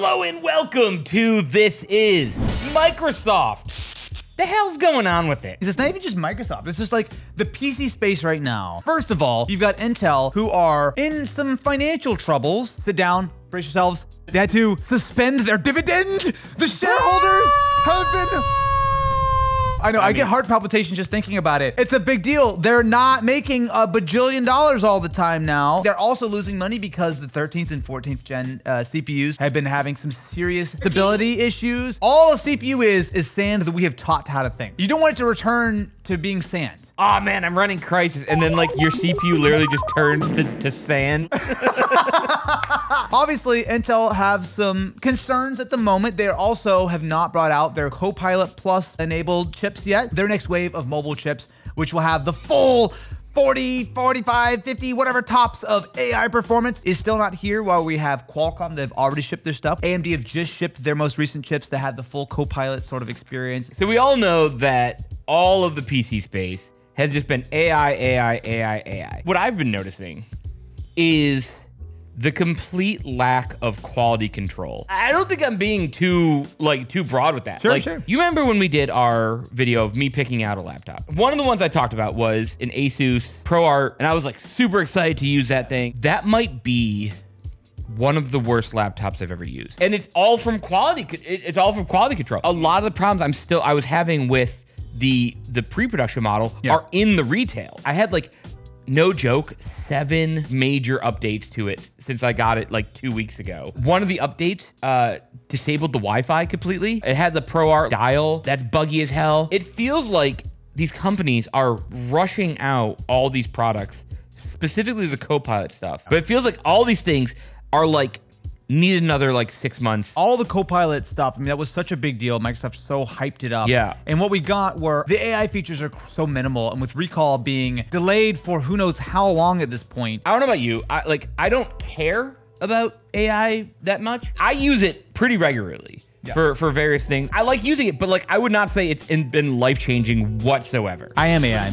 Hello and welcome to This Is Microsoft. The hell's going on with it? It's not even just Microsoft. It's just like the PC space right now. First of all, you've got Intel who are in some financial troubles. Sit down, brace yourselves. They had to suspend their dividend. The shareholders have been I know. I, get mean- heart palpitations just thinking about it. It's a big deal. They're not making a bajillion dollars all the time now. They're also losing money because the 13th and 14th gen uh, CPUs have been having some serious stability issues. All a CPU is is sand that we have taught how to think. You don't want it to return to being sand. Oh man, I'm running Crysis, and then like your CPU literally just turns to, to sand. Obviously, Intel have some concerns at the moment. They also have not brought out their Copilot Plus enabled chips yet. Their next wave of mobile chips, which will have the full 40, 45, 50, whatever tops of AI performance is still not here while we have Qualcomm that have already shipped their stuff. AMD have just shipped their most recent chips that have the full Copilot sort of experience. So we all know that all of the PC space has just been AI, AI, AI, AI. What I've been noticing is the complete lack of quality control. I don't think I'm being too like too broad with that. Sure, like, sure. You remember when we did our video of me picking out a laptop? One of the ones I talked about was an Asus ProArt, and I was like super excited to use that thing. That might be one of the worst laptops I've ever used. And it's all from quality. It's all from quality control. A lot of the problems I'm still I was having with the the pre-production model Yeah. are in the retail. I had like no joke, seven major updates to it since I got it like two weeks ago. One of the updates uh, disabled the Wi-Fi completely. It had the ProArt dial that's buggy as hell. It feels like these companies are rushing out all these products specifically the Copilot stuff. But it feels like all these things are like need another like six months. all the Copilot stuff, I mean, that was such a big deal. Microsoft so hyped it up. Yeah. And what we got were the AI features are so minimal, and with Recall being delayed for who knows how long at this point. I don't know about you. I like I don't care about AI that much. I use it pretty regularly. For, for various things, I like using it, but like I would not say it's in, been life changing whatsoever. I am AI.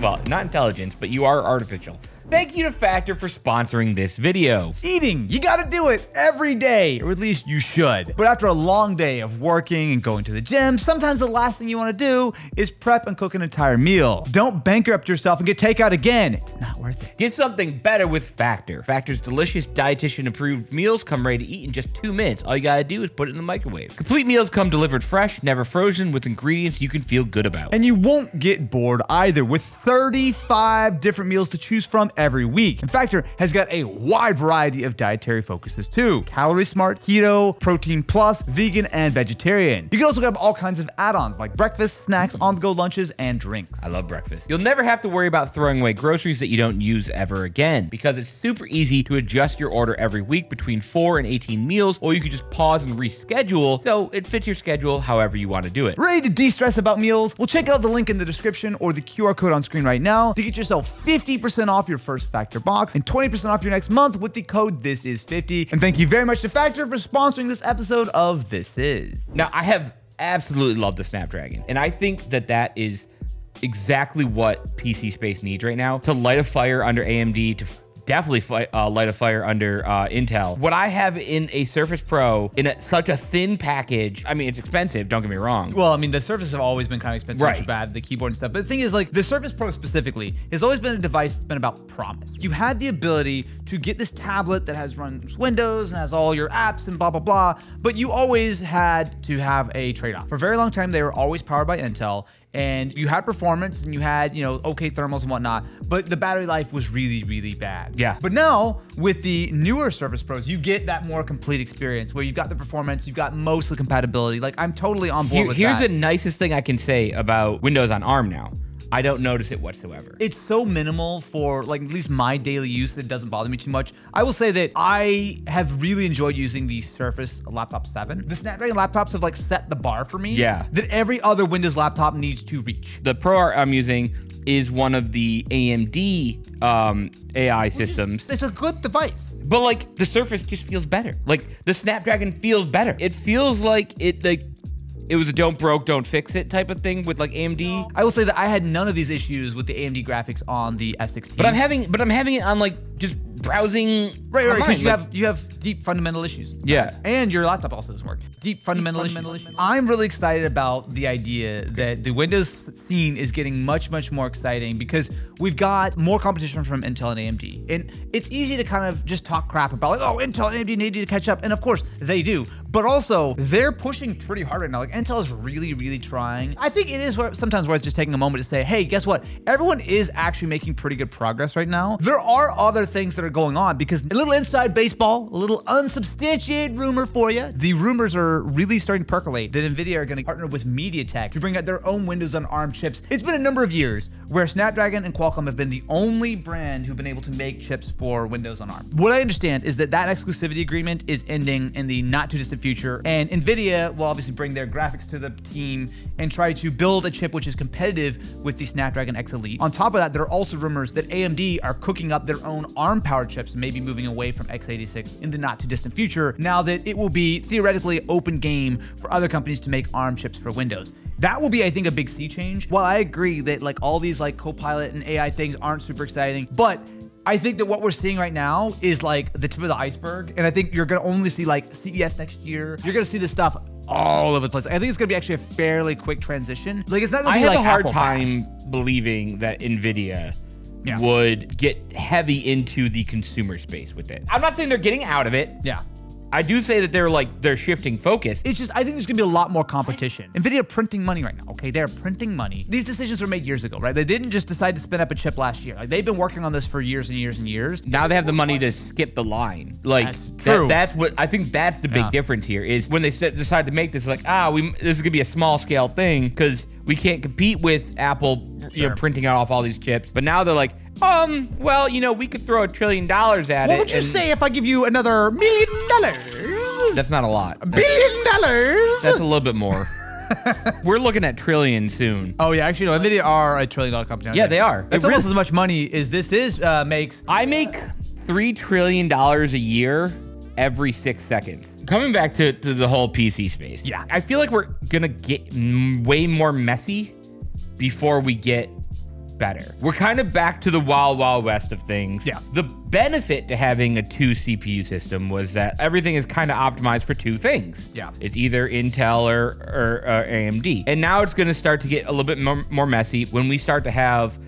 Well, not intelligence, but you are artificial. Thank you to Factor for sponsoring this video. Eating, you gotta do it every day, or at least you should. But after a long day of working and going to the gym, sometimes the last thing you wanna do is prep and cook an entire meal. Don't bankrupt yourself and get takeout again. It's not worth it. Get something better with Factor. Factor's delicious dietitian approved meals come ready to eat in just two minutes. All you gotta do is put it in the microwave. Complete meals come delivered fresh, never frozen, with ingredients you can feel good about. And you won't get bored either with 35 different meals to choose from every week. And Factor has got a wide variety of dietary focuses too. Calorie smart, keto, protein plus, vegan, and vegetarian. You can also grab all kinds of add-ons like breakfast, snacks, on-the-go lunches, and drinks. I love breakfast. You'll never have to worry about throwing away groceries that you don't use ever again because it's super easy to adjust your order every week between 4 and 18 meals, or you can just pause and reschedule so it fits your schedule however you want to do it. Ready to de-stress about meals? Well, check out the link in the description or the QR code on screen right now to get yourself 50% off your first Factor box and 20% off your next month with the code This Is 50 And thank you very much to Factor for sponsoring this episode of This Is. Now, I have absolutely loved the Snapdragon, and I think that that is exactly what PC space needs right now to light a fire under AMD, to definitely fi- uh, light a fire under uh, Intel. What I have in a Surface Pro in a, such a thin package, I mean, it's expensive, don't get me wrong. Well, I mean, the Surface have always been kind of expensive, Right. right. bad, the keyboard and stuff. But the thing is, like, the Surface Pro specifically has always been a device that's been about promise. You had the ability to get this tablet that has runs Windows and has all your apps and blah blah blah, but you always had to have a trade-off. For a very long time, they were always powered by Intel. And you had performance and you had, you know, okay thermals and whatnot, but the battery life was really, really bad. Yeah. But now with the newer Surface Pros, you get that more complete experience where you've got the performance, you've got mostly compatibility. Like I'm totally on board Here- with here's that. the nicest thing I can say about Windows on ARM now. I don't notice it whatsoever. it's so minimal for like at least my daily use that it doesn't bother me too much. I will say that I have really enjoyed using the Surface Laptop 7. The Snapdragon laptops have like set the bar for me. Yeah. That every other Windows laptop needs to reach. the ProArt I'm using is one of the AMD um, AI systems. It's a good device. But like the Surface just feels better. Like the Snapdragon feels better. It feels like it like it was a don't broke, don't fix it type of thing with like AMD. I will say that I had none of these issues with the AMD graphics on the S16. But I'm having but I'm having it on like just browsing. Right, right, online. because you Like, have you have deep fundamental issues. Yeah. and your laptop also doesn't work. Deep fundamental, issues. I'm really excited about the idea that the Windows scene is getting much, much more exciting because we've got more competition from Intel and AMD, and it's easy to kind of just talk crap about like, oh, Intel and AMD need to catch up, and of course they do. But also, they're pushing pretty hard right now. Like Intel is really, really trying. I think it is wor- sometimes worth just taking a moment to say, hey, guess what? Everyone is actually making pretty good progress right now. There are other things that are going on because a little inside baseball, a little unsubstantiated rumor for you. The rumors are really starting to percolate that Nvidia are going to partner with MediaTek to bring out their own Windows on ARM chips. It's been a number of years where Snapdragon and Qualcomm have been the only brand who've been able to make chips for Windows on ARM. What I understand is that that exclusivity agreement is ending in the not too distant future, and Nvidia will obviously bring their graphics to the team and try to build a chip which is competitive with the Snapdragon X Elite. On top of that, there are also rumors that AMD are cooking up their own ARM powered chips, maybe moving away from x86 in the not too distant future, now that it will be theoretically open game for other companies to make ARM chips for Windows. That will be, I think, a big sea change. While I agree that like all these like Copilot and AI things aren't super exciting, but I think that what we're seeing right now is like the tip of the iceberg, and I think you're gonna only see like CES next year. You're gonna see this stuff all over the place. I think it's gonna be actually a fairly quick transition. Like it's not gonna I be like a hard Apple time fast. believing that Nvidia Yeah. would get heavy into the consumer space with it. I'm not saying they're getting out of it. Yeah. I do say that they're like they're shifting focus. It's just I think there's gonna be a lot more competition. Nvidia printing money right now. Okay, they're printing money. These decisions were made years ago, right? They didn't just decide to spin up a chip last year. Like they've been working on this for years and years and years. now they have the money to skip the line. Like That's that- true. that's what I think. That's the big Yeah. difference here is when they decide to make this like ah we this is gonna be a small scale thing because we can't compete with Apple you know printing out off all these chips. But now they're like um well you know we could throw a trillion dollars at What it. would you and say if I give you another million dollars? That's not a lot. That's, Billion dollars? that's a little bit more. We're looking at trillion soon. Oh yeah, actually no. Nvidia are a trillion dollar company. Yeah, they are. That's It almost really- as much money as this is uh, makes. I make three trillion dollars a year every six seconds. Coming back to, to the whole PC space. Yeah. I feel like we're gonna get m- way more messy before we get better. We're kind of back to the wild, wild west of things. Yeah. The benefit to having a two CPU system was that everything is kind of optimized for two things. Yeah. It's either Intel or, or, or AMD. And now it's going to start to get a little bit more, more messy when we start to have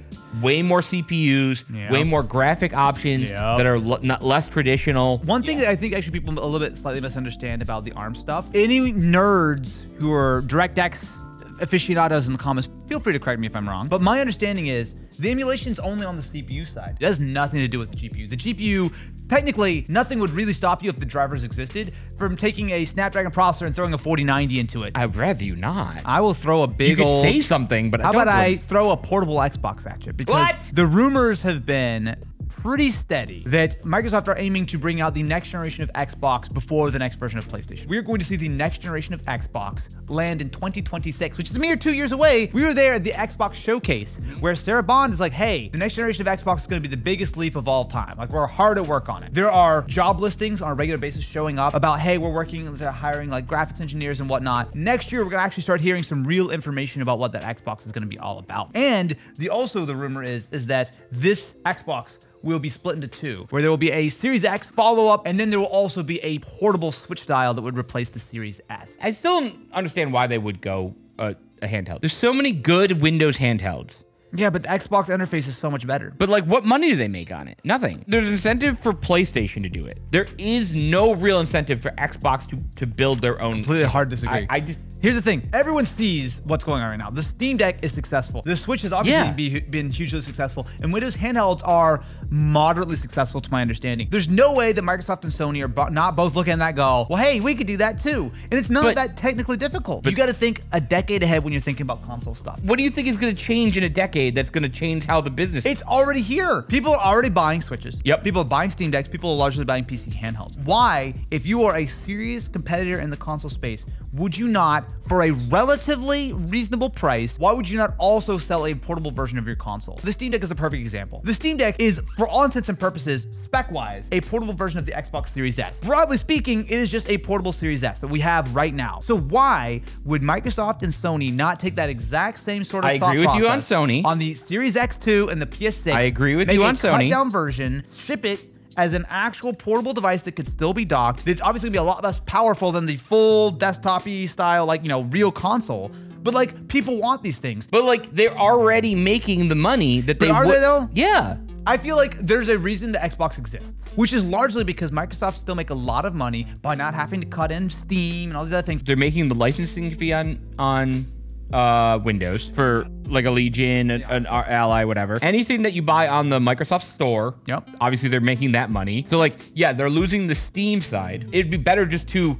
way more CPUs, Yep. way more graphic options Yep. that are l- not less traditional. One thing that I think actually people a little bit slightly misunderstand about the ARM stuff. Any nerds who are DirectX aficionados in the comments, feel free to correct me if I'm wrong. But my understanding is the emulation's only on the CPU side. It has nothing to do with the GPU. The GPU, technically, nothing would really stop you if the drivers existed from taking a Snapdragon processor and throwing a 4090 into it. I'd rather you not. I will throw a big you could old. say something, but How don't about I throw a portable Xbox at you? Because What? the rumors have been pretty steady that Microsoft are aiming to bring out the next generation of Xbox before the next version of PlayStation. We're going to see the next generation of Xbox land in 2026, which is a mere two years away. We were there at the Xbox showcase where Sarah Bond is like, hey, the next generation of Xbox is going to be the biggest leap of all time. Like, we're hard at work on it. There are job listings on a regular basis showing up about, hey, we're working, to hiring like graphics engineers and whatnot. Next year, we're going to actually start hearing some real information about what that Xbox is going to be all about. And the also the rumor is is that this Xbox will be split into two, where there will be a Series X follow up, and then there will also be a portable Switch style that would replace the Series S. I still don't understand why they would go uh, a handheld. There's so many good Windows handhelds. Yeah, but the Xbox interface is so much better. But like, what money do they make on it? Nothing. There's incentive for PlayStation to do it. There is no real incentive for Xbox to to build their own. Completely hard to disagree. I, I just Here's the thing: everyone sees what's going on right now. The Steam Deck is successful. The Switch has obviously Yeah. be, been hugely successful, and Windows handhelds are moderately successful, to my understanding. There's no way that Microsoft and Sony are bo- not both looking at that. and Go, well, hey, we could do that too, and it's not But- that technically difficult. But, you got to think a decade ahead when you're thinking about console stuff. what do you think is going to change in a decade? That's going to change how the business. It's already here. People are already buying Switches. Yep. People are buying Steam Decks. People are largely buying PC handhelds. Why, if you are a serious competitor in the console space, would you not, for a relatively reasonable price, why would you not also sell a portable version of your console? The Steam Deck is a perfect example. The Steam Deck is, for all intents and purposes, spec-wise, a portable version of the Xbox Series S. Broadly speaking, it is just a portable Series S that we have right now. So why would Microsoft and Sony not take that exact same sort of I thought agree with you on Sony. on the Series X2 and the PS6? I agree with make you a on Sony. Down version, ship it, as an actual portable device that could still be docked. It's obviously gonna be a lot less powerful than the full desktop-y style, like, you know, real console. But like people want these things. But like they're already making the money that But they are they, though? Yeah. I feel like there's a reason the Xbox exists, which is largely because Microsoft still make a lot of money by not having to cut in Steam and all these other things. They're making the licensing fee on on uh, Windows for like a Legion, an, an Ally, whatever. Anything that you buy on the Microsoft Store. Yep. Obviously, they're making that money. So like, yeah, they're losing the Steam side. It'd be better just to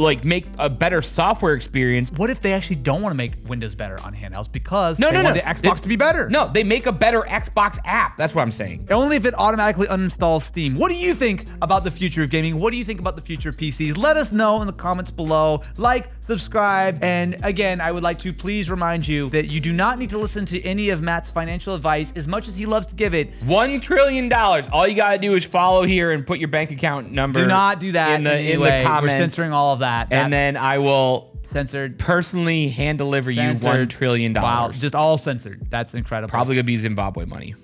like make a better software experience. What if they actually don't want to make Windows better on handhelds because No, they no, want no. the Xbox They- to be better? No, they make a better Xbox app. That's what I'm saying. Only if it automatically uninstalls Steam. What do you think about the future of gaming? What do you think about the future of PCs? Let us know in the comments below. Like, subscribe, and again, I would like to please remind you that you do not need to listen to any of Matt's financial advice as much as he loves to give it. One trillion dollars. All you gotta do is follow here and put your bank account number. Do not do that in the in anyway. the comments. We're censoring all of that. And That- then I will censored. personally hand deliver you one trillion Wow, dollars. just all censored. That's incredible. Probably gonna be Zimbabwe money.